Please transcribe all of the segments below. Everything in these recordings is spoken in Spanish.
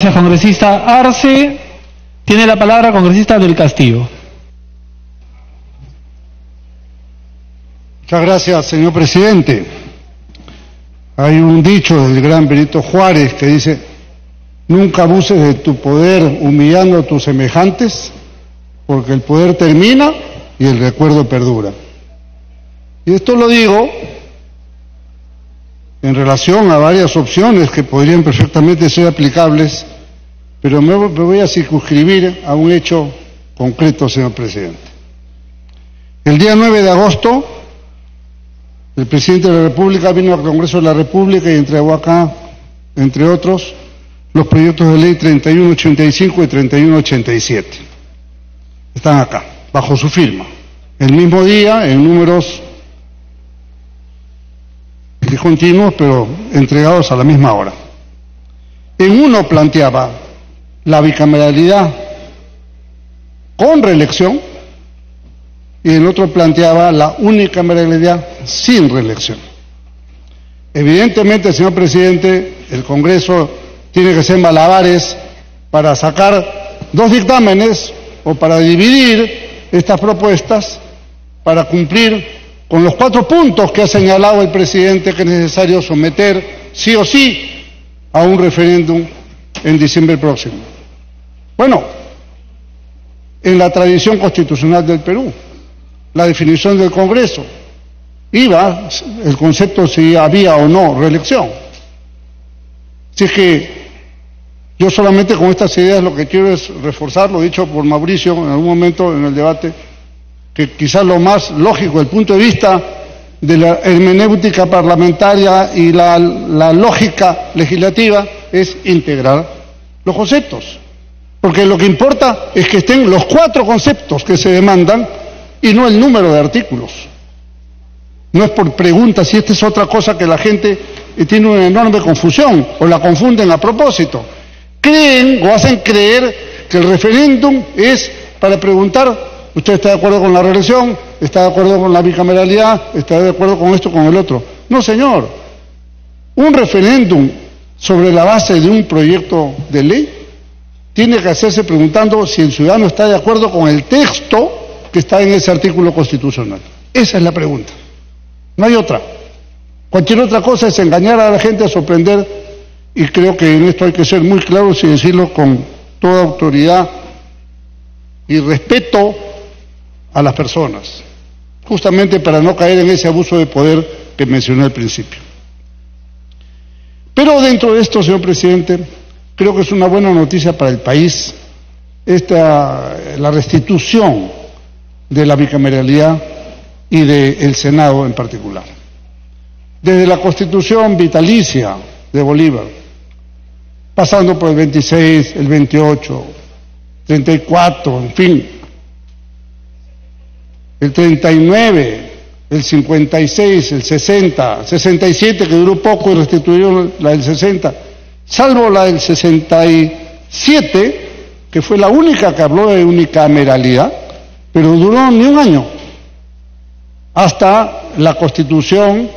Gracias, congresista Arce. Tiene la palabra congresista del Castillo. Muchas gracias, señor presidente. Hay un dicho del gran Benito Juárez que dice, nunca abuses de tu poder humillando a tus semejantes, porque el poder termina y el recuerdo perdura. Y esto lo digo en relación a varias opciones que podrían perfectamente ser aplicables, pero me voy a circunscribir a un hecho concreto, señor presidente. El día 9 de agosto, el presidente de la República vino al Congreso de la República y entregó acá, entre otros, los proyectos de ley 3185 y 3187. Están acá, bajo su firma. El mismo día, en números discontinuos, pero entregados a la misma hora. En uno planteaba la bicameralidad con reelección y en otro planteaba la unicameralidad sin reelección. Evidentemente, señor presidente, el Congreso tiene que ser malabares para sacar dos dictámenes o para dividir estas propuestas para cumplir con los cuatro puntos que ha señalado el presidente que es necesario someter sí o sí a un referéndum en diciembre próximo. Bueno, en la tradición constitucional del Perú, la definición del Congreso, iba el concepto si había o no reelección. Así que yo solamente con estas ideas lo que quiero es reforzar lo dicho por Mauricio en algún momento en el debate, que quizás lo más lógico el punto de vista de la hermenéutica parlamentaria y la, la lógica legislativa es integrar los conceptos. Porque lo que importa es que estén los cuatro conceptos que se demandan y no el número de artículos. No es por preguntas si esta es otra cosa que la gente tiene una enorme confusión o la confunden a propósito. Creen o hacen creer que el referéndum es para preguntar ¿Usted está de acuerdo con la reelección? ¿Está de acuerdo con la bicameralidad? ¿Está de acuerdo con esto, con el otro? No, señor. Un referéndum sobre la base de un proyecto de ley tiene que hacerse preguntando si el ciudadano está de acuerdo con el texto que está en ese artículo constitucional. Esa es la pregunta. No hay otra. Cualquier otra cosa es engañar a la gente, a sorprender, y creo que en esto hay que ser muy claros y decirlo con toda autoridad y respeto a las personas, justamente para no caer en ese abuso de poder que mencioné al principio. Pero dentro de esto, señor presidente, creo que es una buena noticia para el país esta, la restitución de la bicameralidad y del Senado en particular. Desde la constitución vitalicia de Bolívar, pasando por el 26, el 28, 34, en fin, el 39, el 56, el 60, 67 que duró poco y restituyeron la del 60, salvo la del 67, que fue la única que habló de unicameralidad, pero duró ni un año, hasta la constitución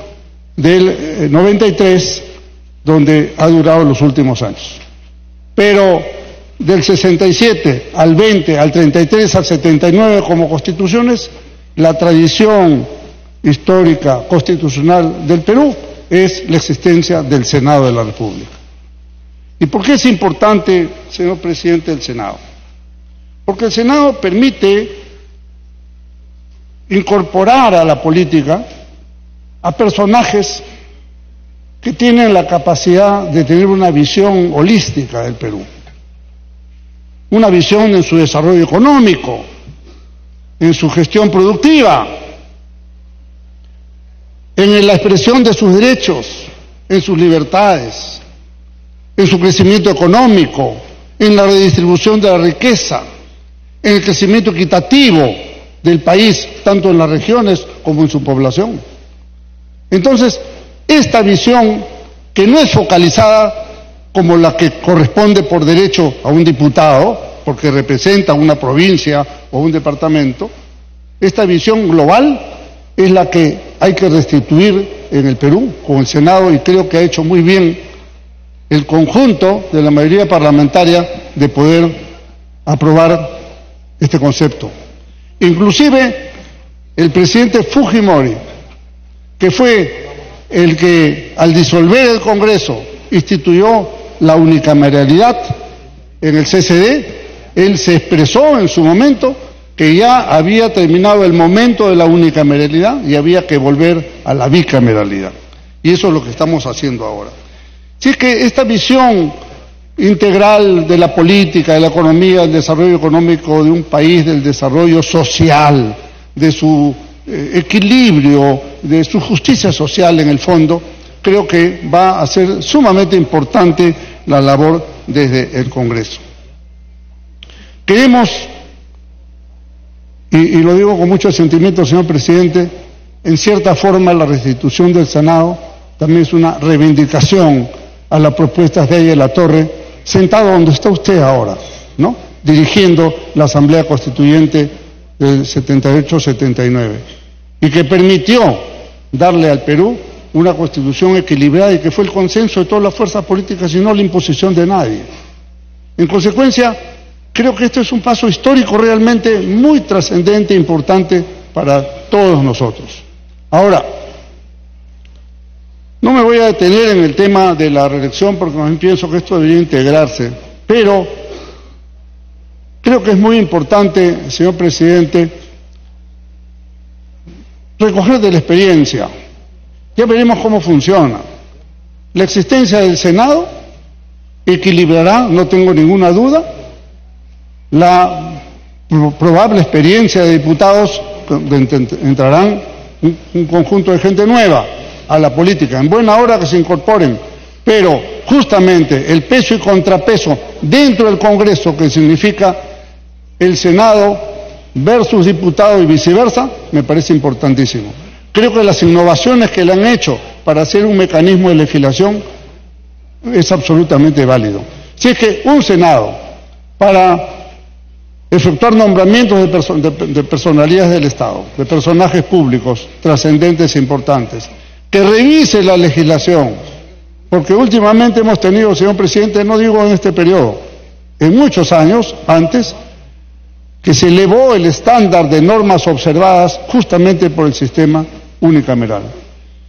del 93, donde ha durado los últimos años. Pero del 67 al 20, al 33, al 79 como constituciones, la tradición histórica constitucional del Perú es la existencia del Senado de la República. ¿Y por qué es importante, señor presidente, el Senado? Porque el Senado permite incorporar a la política a personajes que tienen la capacidad de tener una visión holística del Perú, una visión en su desarrollo económico, en su gestión productiva, en la expresión de sus derechos, en sus libertades, en su crecimiento económico, en la redistribución de la riqueza, en el crecimiento equitativo del país, tanto en las regiones como en su población. Entonces, esta visión, que no es focalizada como la que corresponde por derecho a un diputado, porque representa una provincia o un departamento, esta visión global es la que hay que restituir en el Perú con el Senado y creo que ha hecho muy bien el conjunto de la mayoría parlamentaria de poder aprobar este concepto. Inclusive el presidente Fujimori, que fue el que al disolver el Congreso instituyó la unicameralidad en el CCD, él se expresó en su momento que ya había terminado el momento de la unicameralidad y había que volver a la bicameralidad. Y eso es lo que estamos haciendo ahora. Así que esta visión integral de la política, de la economía, del desarrollo económico de un país, del desarrollo social, de su eh, equilibrio, de su justicia social en el fondo, creo que va a ser sumamente importante la labor desde el Congreso. Queremos, y, lo digo con mucho sentimiento, señor presidente, en cierta forma la restitución del Senado también es una reivindicación a las propuestas de ella la Torre, sentado donde está usted ahora, ¿no? Dirigiendo la Asamblea Constituyente del 78-79, y que permitió darle al Perú una constitución equilibrada y que fue el consenso de todas las fuerzas políticas y no la imposición de nadie. En consecuencia, creo que esto es un paso histórico realmente muy trascendente e importante para todos nosotros. Ahora, no me voy a detener en el tema de la reelección porque también pienso que esto debería integrarse, pero creo que es muy importante, señor presidente, recoger de la experiencia. Ya veremos cómo funciona. La existencia del Senado equilibrará, no tengo ninguna duda, la probable experiencia de diputados, entrarán un conjunto de gente nueva a la política, en buena hora que se incorporen, pero justamente el peso y contrapeso dentro del Congreso, que significa el Senado versus diputado y viceversa, me parece importantísimo. Creo que las innovaciones que le han hecho para hacer un mecanismo de legislación es absolutamente válido. Si es que un Senado, para efectuar nombramientos de, personalidades del Estado, de personajes públicos trascendentes e importantes, que revise la legislación, porque últimamente hemos tenido, señor presidente, no digo en este periodo, en muchos años antes, que se elevó el estándar de normas observadas justamente por el sistema unicameral.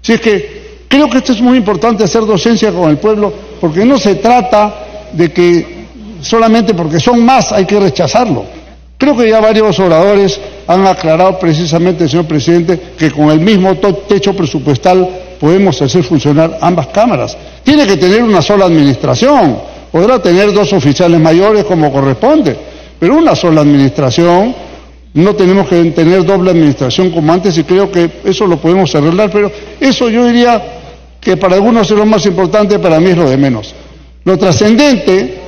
Si es que creo que esto es muy importante hacer docencia con el pueblo, porque no se trata de que solamente porque son más hay que rechazarlo. Creo que ya varios oradores han aclarado precisamente, señor presidente, que con el mismo techo presupuestal podemos hacer funcionar ambas cámaras. Tiene que tener una sola administración, podrá tener dos oficiales mayores como corresponde, pero una sola administración, no tenemos que tener doble administración como antes y creo que eso lo podemos arreglar, pero eso yo diría que para algunos es lo más importante, para mí es lo de menos. Lo trascendente,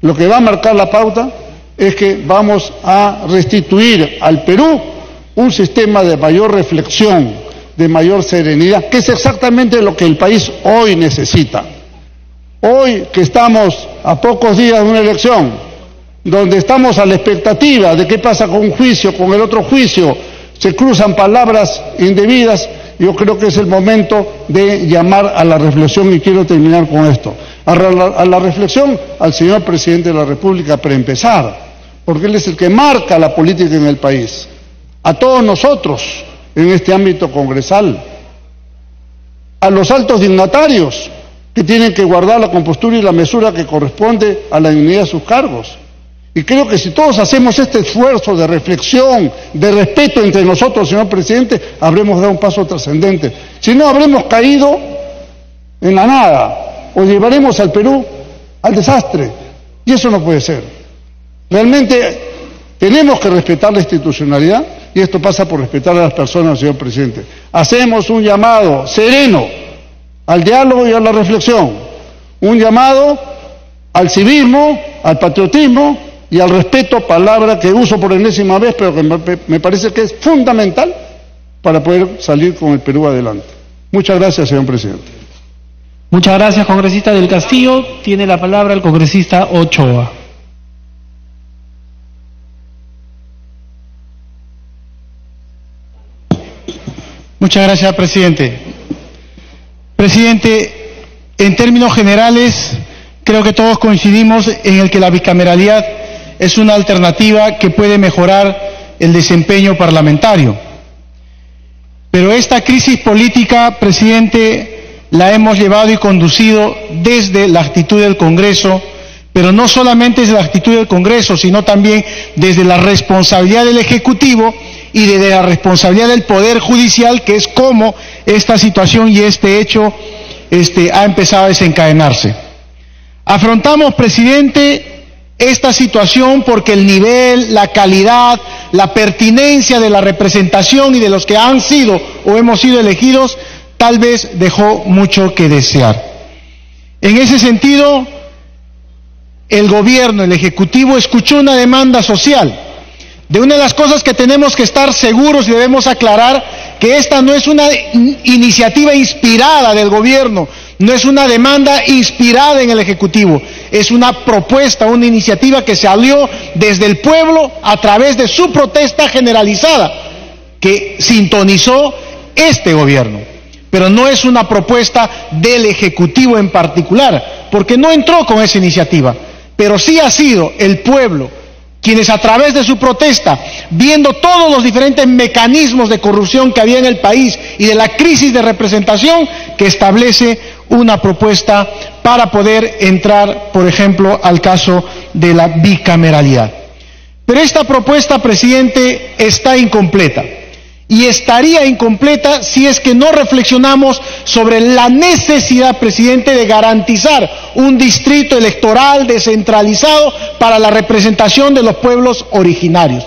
lo que va a marcar la pauta, es que vamos a restituir al Perú un sistema de mayor reflexión, de mayor serenidad, que es exactamente lo que el país hoy necesita. Hoy que estamos a pocos días de una elección, donde estamos a la expectativa de qué pasa con un juicio, con el otro juicio, se cruzan palabras indebidas, yo creo que es el momento de llamar a la reflexión y quiero terminar con esto. A la, reflexión al señor presidente de la República para empezar porque Él es el que marca la política en el país. A todos nosotros en este ámbito congresal, a los altos dignatarios que tienen que guardar la compostura y la mesura que corresponde a la dignidad de sus cargos. Y creo que si todos hacemos este esfuerzo de reflexión, de respeto entre nosotros, señor presidente, habremos dado un paso trascendente. Si no, habremos caído en la nada o llevaremos al Perú al desastre. Y eso no puede ser. Realmente tenemos que respetar la institucionalidad y esto pasa por respetar a las personas, señor presidente. Hacemos un llamado sereno al diálogo y a la reflexión, un llamado al civismo, al patriotismo y al respeto, palabra que uso por enésima vez, pero que me parece que es fundamental para poder salir con el Perú adelante. Muchas gracias, señor presidente. Muchas gracias, congresista del Castillo. Tiene la palabra el congresista Ochoa. Muchas gracias, presidente. Presidente, en términos generales, creo que todos coincidimos en el que la bicameralidad es una alternativa que puede mejorar el desempeño parlamentario. Pero esta crisis política, presidente, la hemos llevado y conducido desde la actitud del Congreso, pero no solamente desde la actitud del Congreso, sino también desde la responsabilidad del Ejecutivo y desde la responsabilidad del Poder Judicial, que es cómo esta situación y este hecho este, ha empezado a desencadenarse. Afrontamos, presidente, esta situación porque el nivel, la calidad, la pertinencia de la representación y de los que han sido o hemos sido elegidos tal vez dejó mucho que desear. En ese sentido, el gobierno, el Ejecutivo, escuchó una demanda social de una de las cosas que tenemos que estar seguros y debemos aclarar que esta no es una iniciativa inspirada del gobierno, no es una demanda inspirada en el Ejecutivo, es una propuesta, una iniciativa que salió desde el pueblo a través de su protesta generalizada, que sintonizó este gobierno. Pero no es una propuesta del Ejecutivo en particular, porque no entró con esa iniciativa, pero sí ha sido el pueblo quienes a través de su protesta, viendo todos los diferentes mecanismos de corrupción que había en el país y de la crisis de representación, que establece una propuesta para poder entrar, por ejemplo, al caso de la bicameralidad. Pero esta propuesta, presidente, está incompleta y estaría incompleta si es que no reflexionamos sobre la necesidad, presidente, de garantizar un distrito electoral descentralizado para la representación de los pueblos originarios.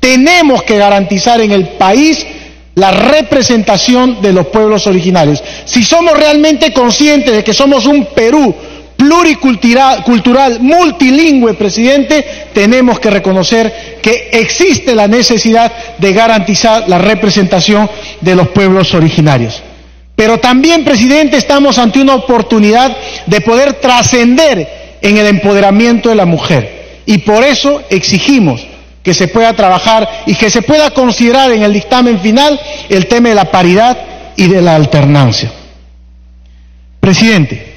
Tenemos que garantizar en el país la representación de los pueblos originarios. Si somos realmente conscientes de que somos un Perú pluricultural, multilingüe, presidente, tenemos que reconocer que existe la necesidad de garantizar la representación de los pueblos originarios. Pero también, presidente, estamos ante una oportunidad de poder trascender en el empoderamiento de la mujer. Y por eso exigimos que se pueda trabajar y que se pueda considerar en el dictamen final el tema de la paridad y de la alternancia. Presidente,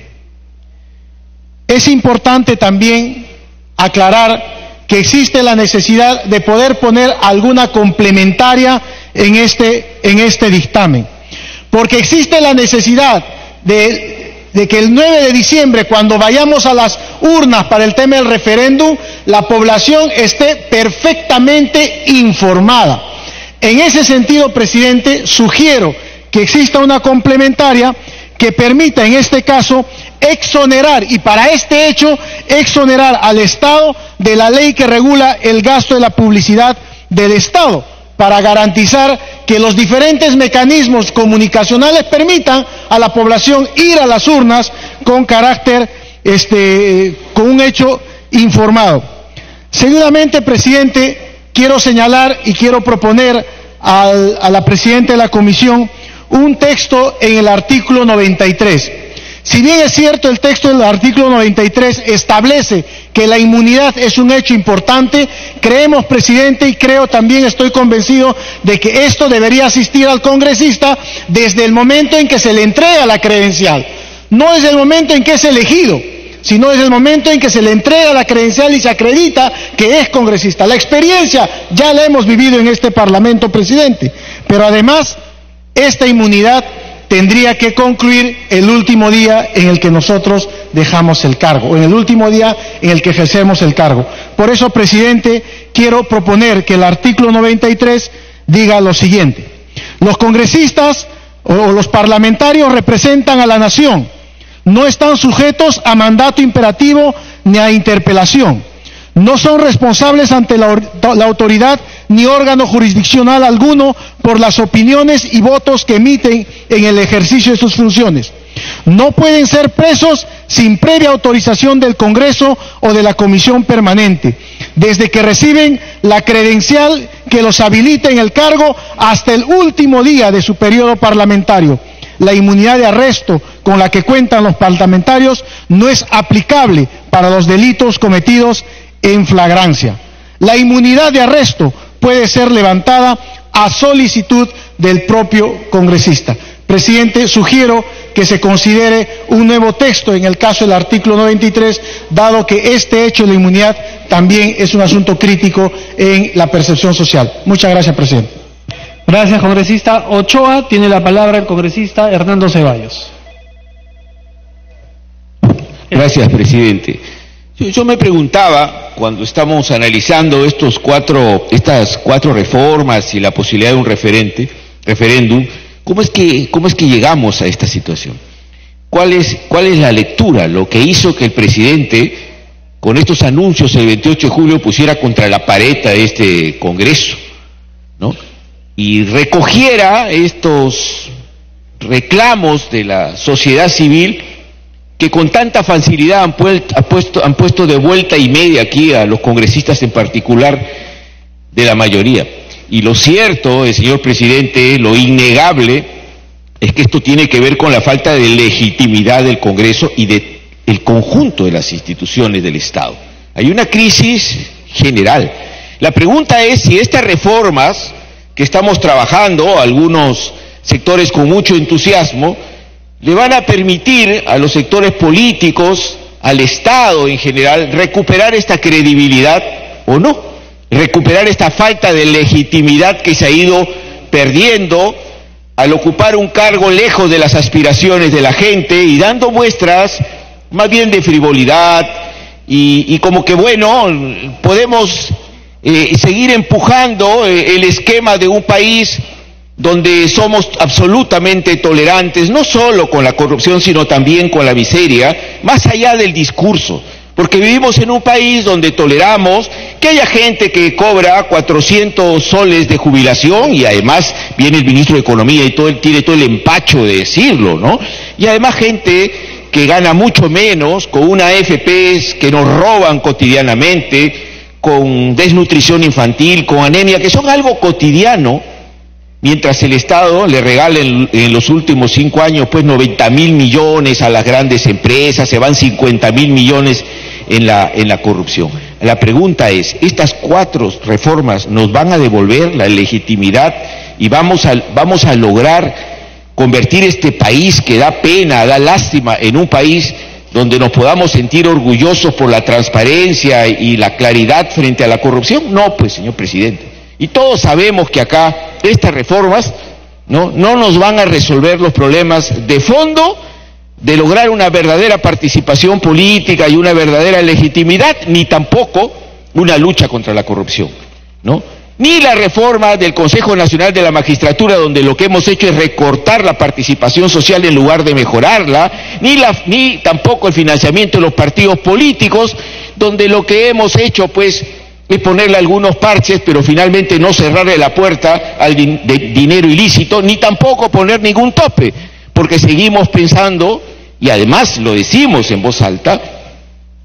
es importante también aclarar que existe la necesidad de poder poner alguna complementaria en este, en este dictamen, porque existe la necesidad de, de que el 9 de diciembre, cuando vayamos a las urnas para el tema del referéndum, la población esté perfectamente informada. En ese sentido, presidente, sugiero que exista una complementaria que permita en este caso exonerar, y para este hecho, exonerar al Estado de la ley que regula el gasto de la publicidad del Estado, para garantizar que los diferentes mecanismos comunicacionales permitan a la población ir a las urnas con carácter, este, con un hecho informado. Seguramente, presidente, quiero señalar y quiero proponer al, a la presidenta de la comisión un texto en el artículo 93 si bien es cierto el texto del artículo 93 establece que la inmunidad es un hecho importante, creemos, presidente, y creo también estoy convencido de que esto debería asistir al congresista desde el momento en que se le entrega la credencial, no desde el momento en que es elegido, sino desde el momento en que se le entrega la credencial y se acredita que es congresista. La experiencia ya la hemos vivido en este Parlamento, presidente, pero además esta inmunidad tendría que concluir el último día en el que nosotros dejamos el cargo, o en el último día en el que ejercemos el cargo. Por eso, presidente, quiero proponer que el artículo 93 diga lo siguiente. Los congresistas o los parlamentarios representan a la nación, no están sujetos a mandato imperativo ni a interpelación, no son responsables ante la, la autoridad ni órgano jurisdiccional alguno por las opiniones y votos que emiten en el ejercicio de sus funciones. No pueden ser presos sin previa autorización del Congreso o de la Comisión Permanente, desde que reciben la credencial que los habilita en el cargo hasta el último día de su periodo parlamentario. La inmunidad de arresto con la que cuentan los parlamentarios no es aplicable para los delitos cometidos en flagrancia. La inmunidad de arresto puede ser levantada a solicitud del propio congresista. Presidente, sugiero que se considere un nuevo texto en el caso del artículo 93, dado que este hecho de la inmunidad también es un asunto crítico en la percepción social. Muchas gracias, presidente. Gracias, congresista Ochoa. Tiene la palabra el congresista Hernando Ceballos. Gracias, presidente. Yo, me preguntaba, cuando estamos analizando estos cuatro, estas cuatro reformas y la posibilidad de un referente, referéndum, ¿cómo es, que, ¿cómo es que llegamos a esta situación? ¿Cuál es, ¿Cuál es la lectura? Lo que hizo que el presidente, con estos anuncios el 28 de julio, pusiera contra la pared a este Congreso, ¿no? Y recogiera estos reclamos de la sociedad civil que con tanta facilidad han, puesto, han puesto de vuelta y media aquí a los congresistas en particular de la mayoría. Y lo cierto, eh, señor presidente, lo innegable, es que esto tiene que ver con la falta de legitimidad del Congreso y del el conjunto de las instituciones del Estado. Hay una crisis general. La pregunta es si estas reformas que estamos trabajando, algunos sectores con mucho entusiasmo, le van a permitir a los sectores políticos, al Estado en general, recuperar esta credibilidad o no, recuperar esta falta de legitimidad que se ha ido perdiendo al ocupar un cargo lejos de las aspiraciones de la gente y dando muestras más bien de frivolidad y, como que bueno, podemos eh, seguir empujando eh, el esquema de un país donde somos absolutamente tolerantes, no solo con la corrupción, sino también con la miseria, más allá del discurso. Porque vivimos en un país donde toleramos que haya gente que cobra 400 soles de jubilación y además viene el ministro de Economía y todo el, tiene todo el empacho de decirlo, ¿no? Y además gente que gana mucho menos, con una AFP que nos roban cotidianamente, con desnutrición infantil, con anemia, que son algo cotidiano, mientras el Estado le regala en, los últimos cinco años pues 90 mil millones a las grandes empresas, se van 50 mil millones en la, en la corrupción. La pregunta es, ¿estas cuatro reformas nos van a devolver la legitimidad y vamos a, vamos a lograr convertir este país que da pena, da lástima en un país donde nos podamos sentir orgullosos por la transparencia y la claridad frente a la corrupción? No, pues, señor presidente. Y todos sabemos que acá estas reformas ¿no? no nos van a resolver los problemas de fondo de lograr una verdadera participación política y una verdadera legitimidad, ni tampoco una lucha contra la corrupción. ¿no? Ni la reforma del Consejo Nacional de la Magistratura, donde lo que hemos hecho es recortar la participación social en lugar de mejorarla, ni, la, ni tampoco el financiamiento de los partidos políticos, donde lo que hemos hecho pues es ponerle algunos parches, pero finalmente no cerrarle la puerta al dinero ilícito, ni tampoco poner ningún tope, porque seguimos pensando, y además lo decimos en voz alta,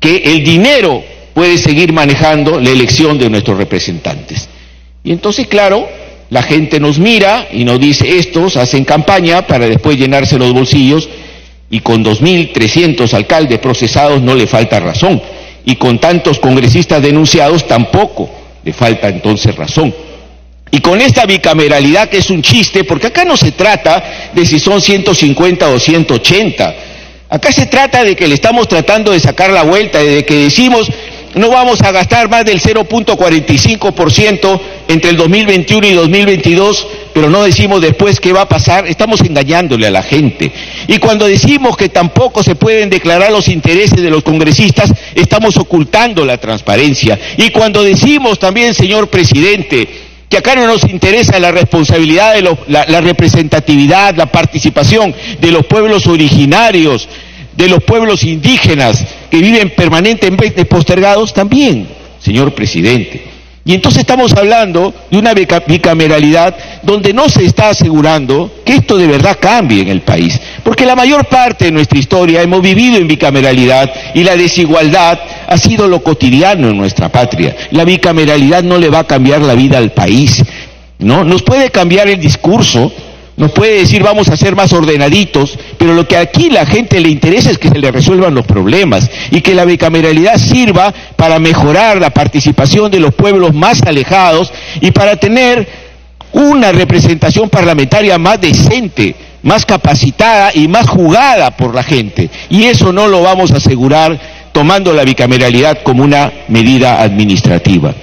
que el dinero puede seguir manejando la elección de nuestros representantes. Y entonces, claro, la gente nos mira y nos dice, estos hacen campaña para después llenarse los bolsillos y con 2.300 alcaldes procesados no le falta razón y con tantos congresistas denunciados tampoco le falta entonces razón. Y con esta bicameralidad que es un chiste, porque acá no se trata de si son 150 o 180, acá se trata de que le estamos tratando de sacar la vuelta, de que decimos no vamos a gastar más del 0.45% entre el 2021 y 2022, pero no decimos después qué va a pasar, estamos engañándole a la gente. Y cuando decimos que tampoco se pueden declarar los intereses de los congresistas, estamos ocultando la transparencia. Y cuando decimos también, señor presidente, que acá no nos interesa la responsabilidad, de la, la representatividad, la participación de los pueblos originarios, de los pueblos indígenas que viven permanentemente postergados también, señor presidente. Y entonces estamos hablando de una bicameralidad donde no se está asegurando que esto de verdad cambie en el país. Porque la mayor parte de nuestra historia hemos vivido en bicameralidad y la desigualdad ha sido lo cotidiano en nuestra patria. La bicameralidad no le va a cambiar la vida al país. ¿no? Nos puede cambiar el discurso, nos puede decir vamos a ser más ordenaditos, pero lo que aquí la gente le interesa es que se le resuelvan los problemas y que la bicameralidad sirva para mejorar la participación de los pueblos más alejados y para tener una representación parlamentaria más decente, más capacitada y más jugada por la gente. Y eso no lo vamos a asegurar tomando la bicameralidad como una medida administrativa.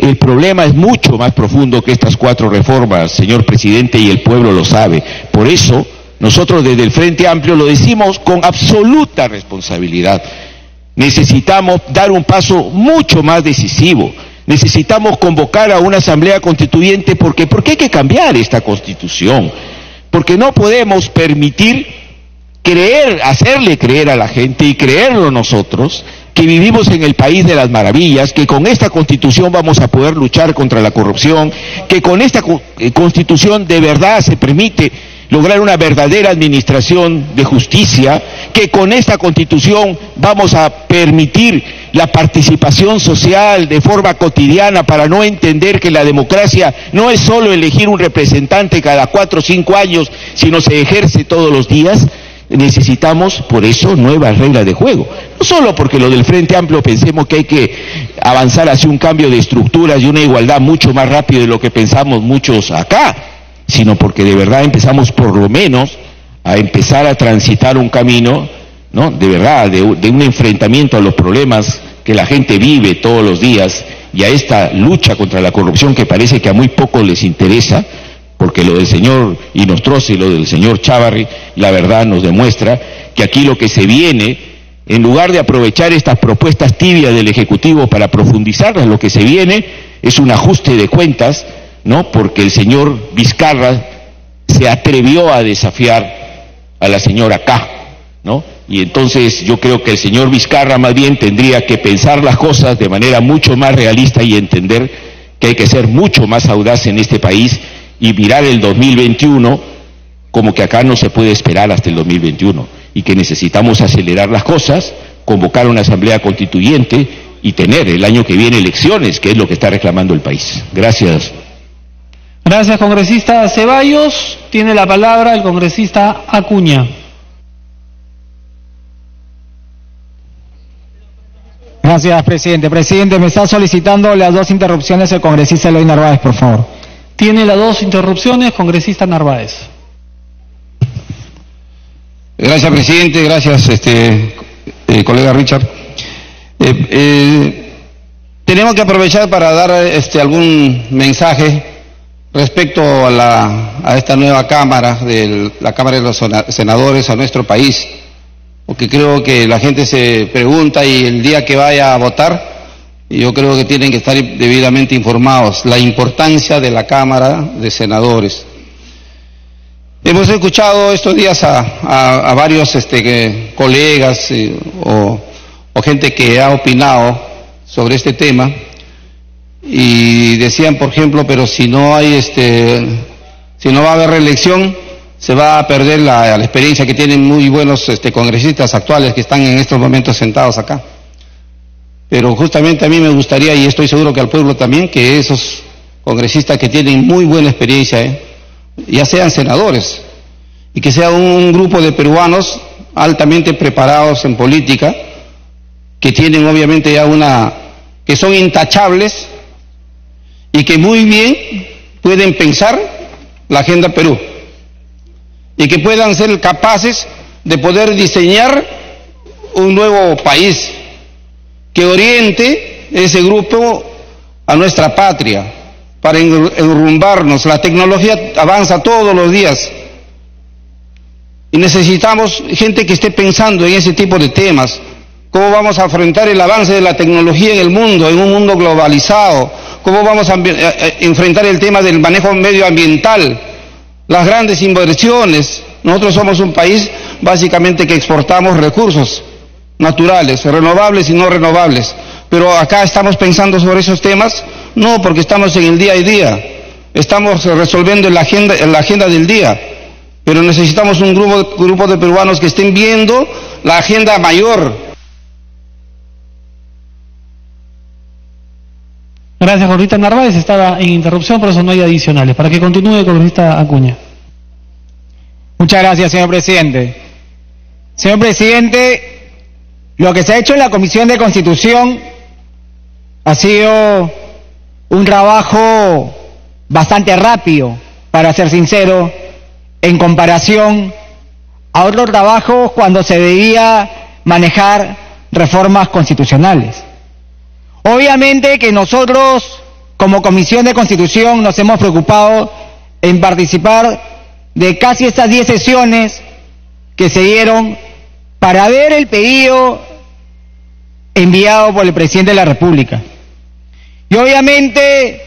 El problema es mucho más profundo que estas cuatro reformas, señor presidente, y el pueblo lo sabe. Por eso, nosotros desde el Frente Amplio lo decimos con absoluta responsabilidad. Necesitamos dar un paso mucho más decisivo. Necesitamos convocar a una asamblea constituyente porque, porque hay que cambiar esta constitución. Porque no podemos permitir creer, hacerle creer a la gente y creerlo nosotros que vivimos en el país de las maravillas, que con esta constitución vamos a poder luchar contra la corrupción, que con esta eh, constitución de verdad se permite lograr una verdadera administración de justicia, que con esta constitución vamos a permitir la participación social de forma cotidiana para no entender que la democracia no es solo elegir un representante cada cuatro o cinco años, sino se ejerce todos los días necesitamos por eso nuevas reglas de juego. No solo porque lo del Frente Amplio pensemos que hay que avanzar hacia un cambio de estructuras y una igualdad mucho más rápido de lo que pensamos muchos acá, sino porque de verdad empezamos por lo menos a empezar a transitar un camino, ¿no? De verdad, de, de un enfrentamiento a los problemas que la gente vive todos los días y a esta lucha contra la corrupción que parece que a muy pocos les interesa, porque lo del señor Inostroza y lo del señor Chávarri, la verdad nos demuestra que aquí lo que se viene, en lugar de aprovechar estas propuestas tibias del Ejecutivo para profundizarlas, lo que se viene es un ajuste de cuentas, ¿no? Porque el señor Vizcarra se atrevió a desafiar a la señora K, ¿no? Y entonces yo creo que el señor Vizcarra más bien tendría que pensar las cosas de manera mucho más realista y entender que hay que ser mucho más audaz en este país y mirar el 2021 como que acá no se puede esperar hasta el 2021 y que necesitamos acelerar las cosas, convocar una asamblea constituyente y tener el año que viene elecciones, que es lo que está reclamando el país. Gracias. Gracias, congresista Ceballos. Tiene la palabra el congresista Acuña. Gracias, presidente. Presidente, me está solicitando las dos interrupciones el congresista Eloy Narváez, por favor. Tiene las dos interrupciones, congresista Narváez. Gracias, presidente. Gracias, este, eh, colega Richard. Eh, eh, tenemos que aprovechar para dar este, algún mensaje respecto a, la, a esta nueva Cámara, de la Cámara de los Senadores a nuestro país, porque creo que la gente se pregunta y el día que vaya a votar, yo creo que tienen que estar debidamente informados la importancia de la Cámara de Senadores. Hemos escuchado estos días a, varios este, colegas eh, o, gente que ha opinado sobre este tema y decían, por ejemplo, pero si no hay, este, si no va a haber reelección, se va a perder la, experiencia que tienen muy buenos este, congresistas actuales que están en estos momentos sentados acá. Pero justamente a mí me gustaría, y estoy seguro que al pueblo también, que esos congresistas que tienen muy buena experiencia, ¿eh? ya sean senadores, y que sea un grupo de peruanos altamente preparados en política, que tienen obviamente ya una, que son intachables y que muy bien pueden pensar la agenda Perú y que puedan ser capaces de poder diseñar un nuevo país que oriente ese grupo a nuestra patria para enrumbarnos. La tecnología avanza todos los días y necesitamos gente que esté pensando en ese tipo de temas. ¿Cómo vamos a afrontar el avance de la tecnología en el mundo, en un mundo globalizado? ¿Cómo vamos a enfrentar el tema del manejo medioambiental? Las grandes inversiones. Nosotros somos un país básicamente que exportamos recursos naturales, renovables y no renovables. Pero acá estamos pensando sobre esos temas, no, porque estamos en el día a día, estamos resolviendo la agenda, la agenda del día, pero necesitamos un grupo, grupo de peruanos que estén viendo la agenda mayor. Gracias, congresista Narváez. Estaba en interrupción, por eso no hay adicionales. Para que continúe, congresista Acuña. Muchas gracias, señor presidente. Señor presidente, lo que se ha hecho en la Comisión de Constitución ha sido un trabajo bastante rápido, para ser sincero, en comparación a otros trabajos cuando se debía manejar reformas constitucionales. Obviamente que nosotros, como Comisión de Constitución, nos hemos preocupado en participar de casi estas 10 sesiones que se dieron para ver el pedido enviado por el presidente de la República. Y obviamente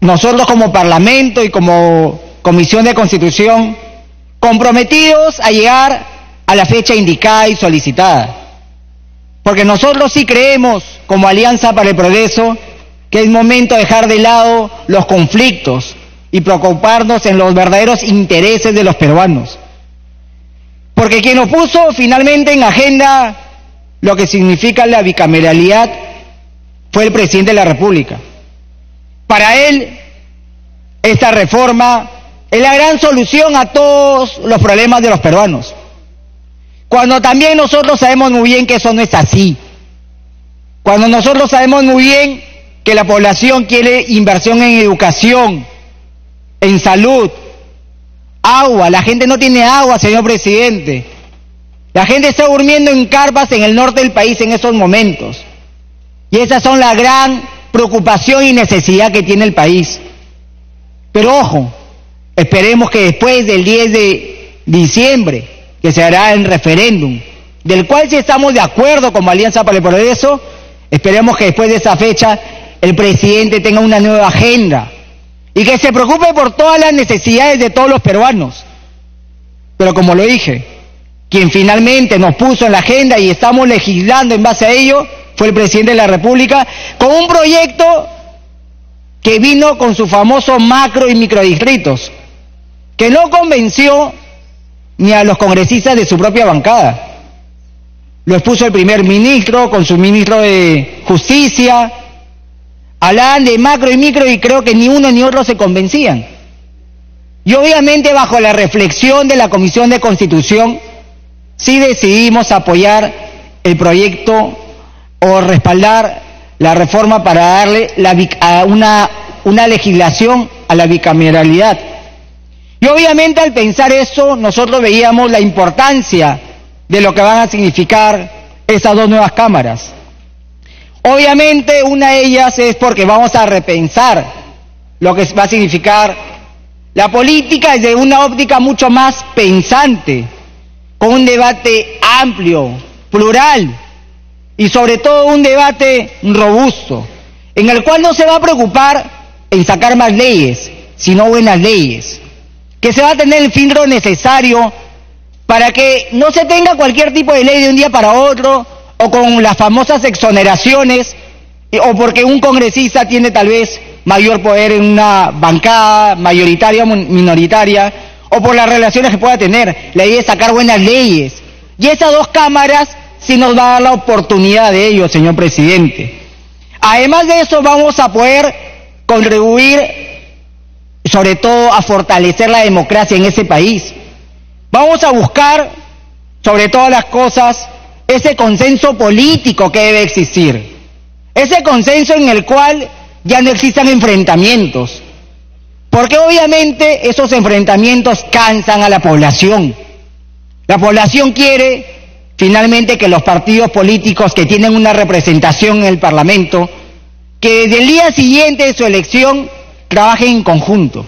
nosotros como Parlamento y como Comisión de Constitución comprometidos a llegar a la fecha indicada y solicitada. Porque nosotros sí creemos, como Alianza para el Progreso, que es momento de dejar de lado los conflictos y preocuparnos en los verdaderos intereses de los peruanos. Porque quien nos puso finalmente en agenda lo que significa la bicameralidad fue el presidente de la República. Para él, esta reforma es la gran solución a todos los problemas de los peruanos. Cuando también nosotros sabemos muy bien que eso no es así. Cuando nosotros sabemos muy bien que la población quiere inversión en educación, en salud, agua. La gente no tiene agua, señor presidente. La gente está durmiendo en carpas en el norte del país en estos momentos. Y esas son la gran preocupación y necesidad que tiene el país. Pero ojo, esperemos que después del 10 de diciembre, que se hará el referéndum, del cual si estamos de acuerdo como Alianza para el Progreso, esperemos que después de esa fecha el presidente tenga una nueva agenda y que se preocupe por todas las necesidades de todos los peruanos. Pero como lo dije, quien finalmente nos puso en la agenda y estamos legislando en base a ello fue el presidente de la República con un proyecto que vino con sus famosos macro y microdistritos, que no convenció ni a los congresistas de su propia bancada. Lo expuso el primer ministro con su ministro de Justicia, hablaban de macro y micro y creo que ni uno ni otro se convencían. Y obviamente bajo la reflexión de la Comisión de Constitución, sí decidimos apoyar el proyecto o respaldar la reforma para darle una, una legislación a la bicameralidad. Y obviamente al pensar eso, nosotros veíamos la importancia de lo que van a significar esas dos nuevas cámaras. Obviamente una de ellas es porque vamos a repensar lo que va a significar la política desde una óptica mucho más pensante, con un debate amplio, plural y sobre todo un debate robusto, en el cual no se va a preocupar en sacar más leyes, sino buenas leyes, que se va a tener el filtro necesario para que no se tenga cualquier tipo de ley de un día para otro o con las famosas exoneraciones, o porque un congresista tiene tal vez mayor poder en una bancada mayoritaria o minoritaria, o por las relaciones que pueda tener. La idea es sacar buenas leyes. Y esas dos cámaras sí nos va a dar la oportunidad de ello, señor presidente. Además de eso, vamos a poder contribuir, sobre todo, a fortalecer la democracia en ese país. Vamos a buscar, sobre todas las cosas, ese consenso político que debe existir, ese consenso en el cual ya no existan enfrentamientos, porque obviamente esos enfrentamientos cansan a la población. La población quiere finalmente que los partidos políticos que tienen una representación en el Parlamento, que desde el día siguiente de su elección trabajen en conjunto.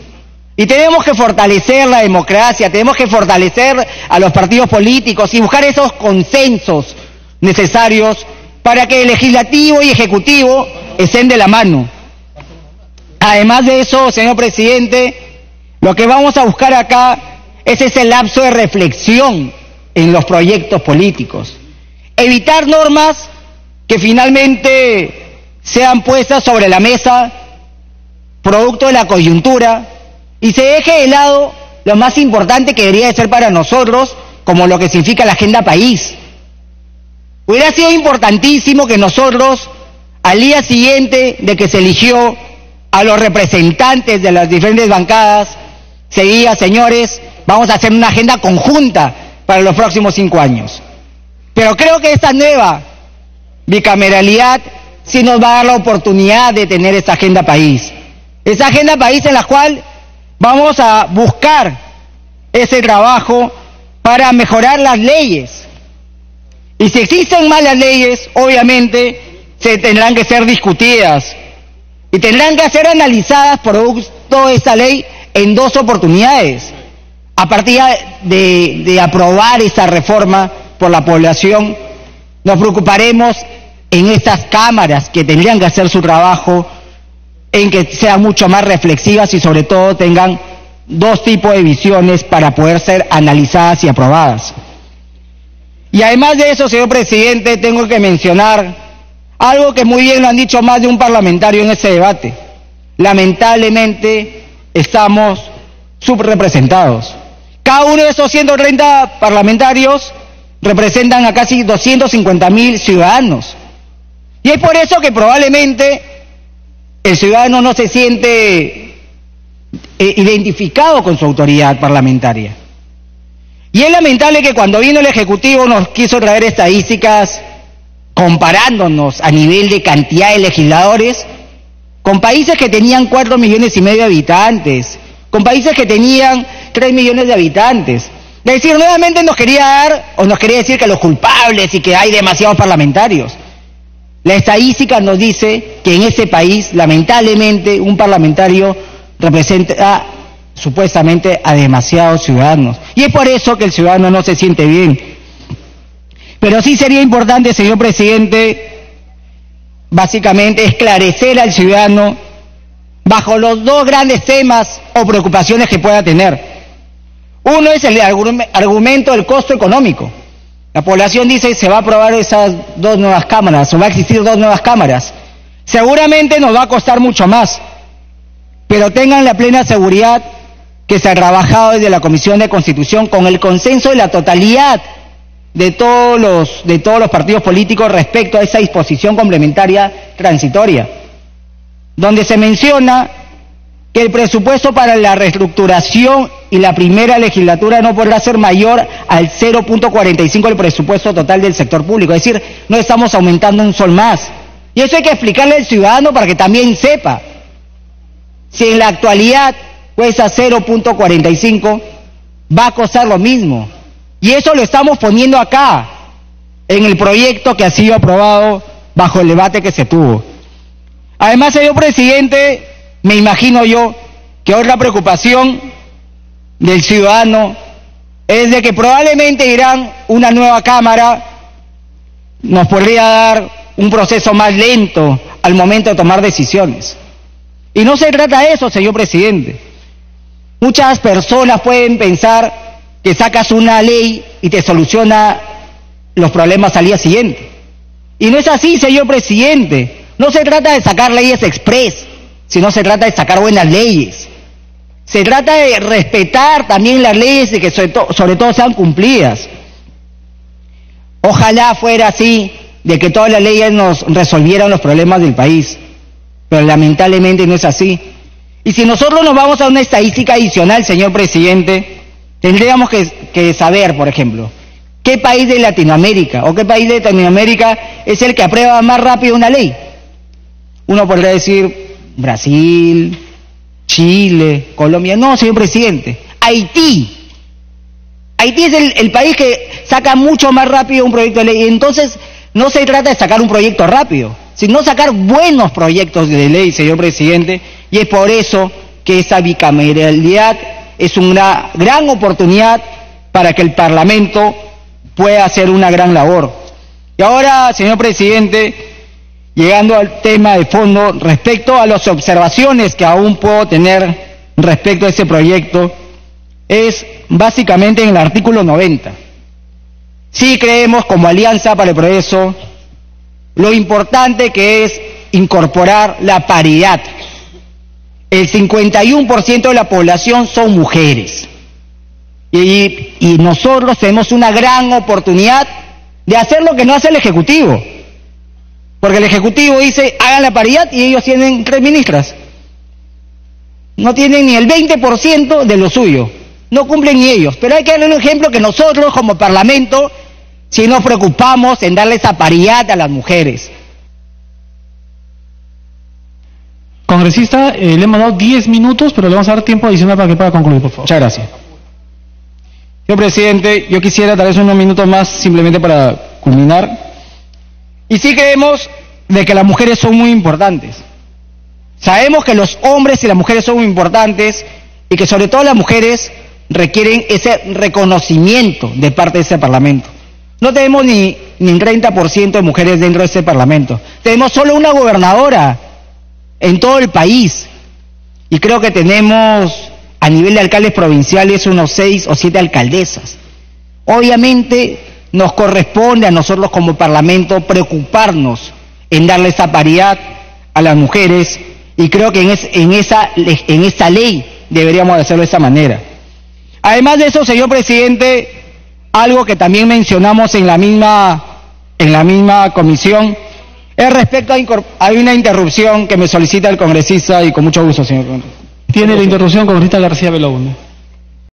Y tenemos que fortalecer la democracia, tenemos que fortalecer a los partidos políticos y buscar esos consensos necesarios para que el legislativo y ejecutivo estén de la mano. Además de eso, señor presidente, lo que vamos a buscar acá es ese lapso de reflexión en los proyectos políticos. Evitar normas que finalmente sean puestas sobre la mesa producto de la coyuntura y se deje de lado lo más importante que debería de ser para nosotros, como lo que significa la agenda país. Hubiera sido importantísimo que nosotros, al día siguiente de que se eligió a los representantes de las diferentes bancadas, se diga, señores, vamos a hacer una agenda conjunta para los próximos cinco años. Pero creo que esta nueva bicameralidad sí nos va a dar la oportunidad de tener esta agenda país. Esa agenda país en la cual Vamos a buscar ese trabajo para mejorar las leyes. Y si existen malas leyes, obviamente se tendrán que ser discutidas y tendrán que ser analizadas producto de esta ley en dos oportunidades. A partir de, de aprobar esta reforma por la población, nos preocuparemos en estas cámaras que tendrían que hacer su trabajo, en que sean mucho más reflexivas y sobre todo tengan dos tipos de visiones para poder ser analizadas y aprobadas. Y además de eso, señor presidente, tengo que mencionar algo que muy bien lo han dicho más de un parlamentario en este debate. Lamentablemente estamos subrepresentados. Cada uno de estos 130 parlamentarios representan a casi 250 mil ciudadanos. Y es por eso que probablemente el ciudadano no se siente eh, identificado con su autoridad parlamentaria. Y es lamentable que cuando vino el Ejecutivo nos quiso traer estadísticas comparándonos a nivel de cantidad de legisladores con países que tenían cuatro millones y medio de habitantes, con países que tenían tres millones de habitantes. Es decir, nuevamente nos quería dar o nos quería decir que los culpables y que hay demasiados parlamentarios. La estadística nos dice que en ese país, lamentablemente, un parlamentario representa supuestamente a demasiados ciudadanos. Y es por eso que el ciudadano no se siente bien. Pero sí sería importante, señor presidente, básicamente esclarecer al ciudadano bajo los dos grandes temas o preocupaciones que pueda tener. Uno es el argumento del costo económico. La población dice se va a aprobar esas dos nuevas cámaras, o va a existir dos nuevas cámaras. Seguramente nos va a costar mucho más, pero tengan la plena seguridad que se ha trabajado desde la Comisión de Constitución con el consenso de la totalidad de todos los, de todos los partidos políticos respecto a esa disposición complementaria transitoria, donde se menciona que el presupuesto para la reestructuración y la primera legislatura no podrá ser mayor al 0.45 del presupuesto total del sector público. Es decir, no estamos aumentando un sol más. Y eso hay que explicarle al ciudadano para que también sepa. Si en la actualidad cuesta 0.45, va a costar lo mismo. Y eso lo estamos poniendo acá, en el proyecto que ha sido aprobado bajo el debate que se tuvo. Además, señor presidente, me imagino yo que otra preocupación del ciudadano es de que probablemente irán una nueva Cámara nos podría dar un proceso más lento al momento de tomar decisiones. Y no se trata de eso, señor presidente. Muchas personas pueden pensar que sacas una ley y te soluciona los problemas al día siguiente. Y no es así, señor presidente. No se trata de sacar leyes express si no se trata de sacar buenas leyes. Se trata de respetar también las leyes y que sobre, sobre todo sean cumplidas. Ojalá fuera así, de que todas las leyes nos resolvieran los problemas del país, pero lamentablemente no es así. Y si nosotros nos vamos a una estadística adicional, señor presidente, tendríamos que, que saber, por ejemplo, qué país de Latinoamérica o qué país de Latinoamérica es el que aprueba más rápido una ley. Uno podría decir, Brasil, Chile, Colombia. No, señor presidente, Haití. Haití es el, país que saca mucho más rápido un proyecto de ley. Entonces, no se trata de sacar un proyecto rápido, sino sacar buenos proyectos de ley, señor presidente. Y es por eso que esta bicameralidad es una gran oportunidad para que el Parlamento pueda hacer una gran labor. Y ahora, señor presidente, llegando al tema de fondo, respecto a las observaciones que aún puedo tener respecto a este proyecto, es básicamente en el artículo 90. Sí creemos como Alianza para el Progreso lo importante que es incorporar la paridad. El 51% de la población son mujeres. Y, nosotros tenemos una gran oportunidad de hacer lo que no hace el Ejecutivo porque el Ejecutivo dice, hagan la paridad y ellos tienen tres ministras. No tienen ni el 20% de lo suyo. No cumplen ni ellos. Pero hay que darle un ejemplo que nosotros como Parlamento, si nos preocupamos en darle esa paridad a las mujeres. Congresista, eh, le hemos dado 10 minutos, pero le vamos a dar tiempo adicional para que pueda concluir, por favor. Muchas gracias. Señor presidente, yo quisiera tal vez unos minutos más simplemente para culminar. Y sí creemos de que las mujeres son muy importantes. Sabemos que los hombres y las mujeres son muy importantes y que sobre todo las mujeres requieren ese reconocimiento de parte de este Parlamento. No tenemos ni, ni un 30% de mujeres dentro de este Parlamento. Tenemos solo una gobernadora en todo el país. Y creo que tenemos a nivel de alcaldes provinciales unos seis o siete alcaldesas. Obviamente nos corresponde a nosotros como Parlamento preocuparnos en darle esa paridad a las mujeres y creo que en, es, en, esa, en esta ley deberíamos hacerlo de esa manera. Además de eso, señor presidente, algo que también mencionamos en la misma, en la misma comisión es respecto a hay una interrupción que me solicita el congresista y con mucho gusto, señor. Tiene la interrupción congresista García Belón.